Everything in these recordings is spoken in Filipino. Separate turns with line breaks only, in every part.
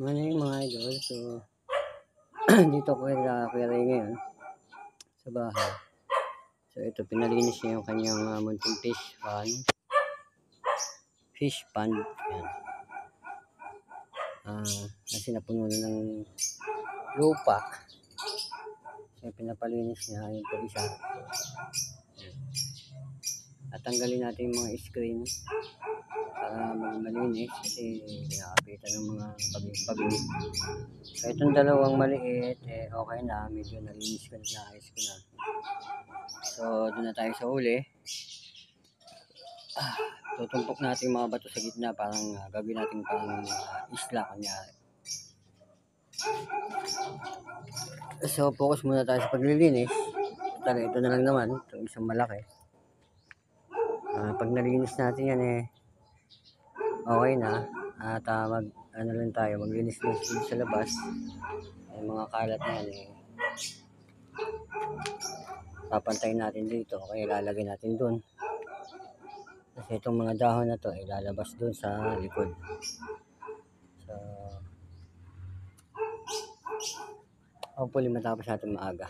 Morning mga idol. So, dito ko Ray ngayon sa bahay. So, ito, pinalinis niya yung kanyang uh, munting fish pond. Fish pond. Yan. Ah, kasi napuno na ng lupa. So, pinapalinis niya yung po isa. At tanggalin natin yung mga screen para malinis kasi pinakapitan ng mga baging-baging. So itong dalawang maliit, eh okay na, medyo nalinis ko na, naayos ko na. So doon na tayo sa uli. Ah, tutumpok natin mga bato sa gitna, parang uh, gagawin natin parang uh, isla kanyari. So focus muna tayo sa paglilinis. Tara, ito na lang naman, itong isang malaki. Ah, pag nalinis natin yan eh, okay na. At uh, mag ano lang tayo maglinis ng food sa labas. Yung mga kalat na yan eh. Papantayin natin dito kaya ilalagay natin dun. Kasi itong mga dahon na to ilalabas dun sa likod. So hopefully matapos natin maaga.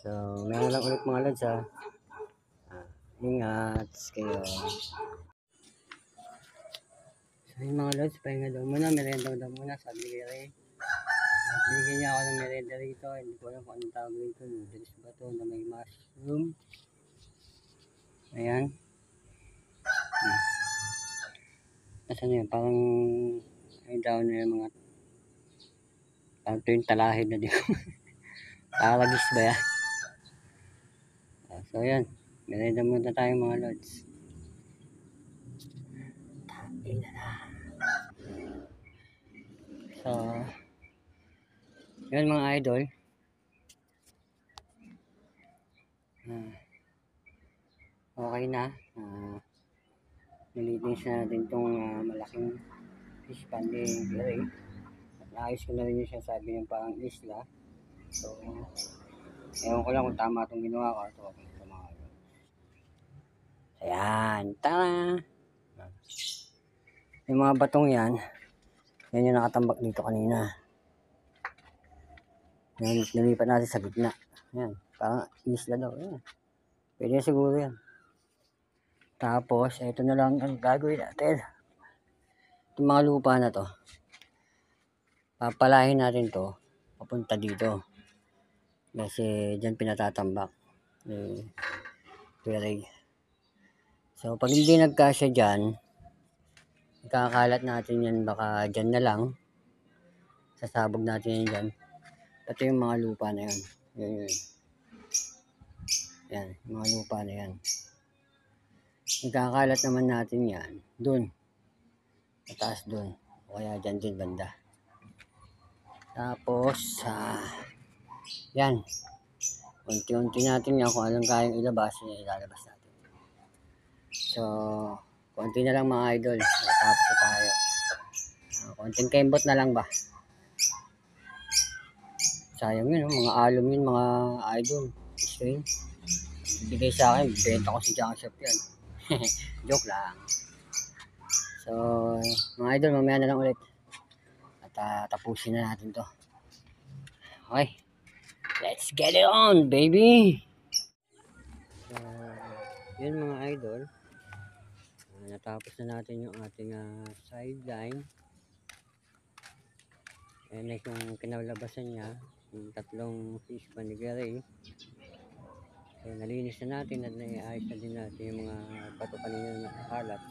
So meron lang ulit mga lads ha Ingat kayo. So yung mga lods, pahinga daw muna, merenda daw muna, sabi ni Ray. At binigyan niya ako ng merenda rito, hindi ko alam kung anong tawag rito, noodles ba to na may mushroom. Ayan. Hmm. Nasaan yun? Parang ay daw na yung mga parang ito yung talahid na di ko. Paragis ba yan? Ah, So yan. Merenda muna tayo mga lods. So, yun mga idol. Ah, okay na. Ah, nilinis na natin itong ah, malaking fish pan ni Gary. At naayos ko na rin yung sinasabi ng parang isla. So, ewan ko lang kung tama itong ginawa ko. Ito, ito Ayan, tara! Yung mga batong yan, yan yung nakatambak dito kanina. Yan, nilipat natin sa gitna. Yan, parang isla daw. Yan. Pwede siguro yan. Tapos, ito na lang ang gagawin natin. Itong mga lupa na to. Papalahin natin to papunta dito. Kasi dyan pinatatambak. Eh, Kuya So, pag hindi nagkasya dyan, ikakalat natin yan baka dyan na lang. Sasabog natin yan dyan. Ito yung mga lupa na yan. Yan, yan. Yan, mga lupa na yan. Ikakalat naman natin yan dun. Mataas dun. O kaya dyan din banda. Tapos, ah, yan. Unti-unti natin yan kung anong kayang ilabas, ilalabas natin. So, konti na lang mga idol. Tapos na tayo. Uh, konting kembot na lang ba? Sayang yun, oh. mga alum yun, mga idol. String. Bigay sa akin, benta ko si Junk Shop yan. Joke lang. So, mga idol, mamaya na lang ulit. At uh, tapusin na natin to. Okay. Let's get it on, baby! So, yun mga idol. Natapos na natin yung ating uh, sideline. Ayan na yung kinalabasan niya. Yung tatlong fish panigari. So, nalinis na natin at naiayos na din natin yung mga bato kanina na nakalat.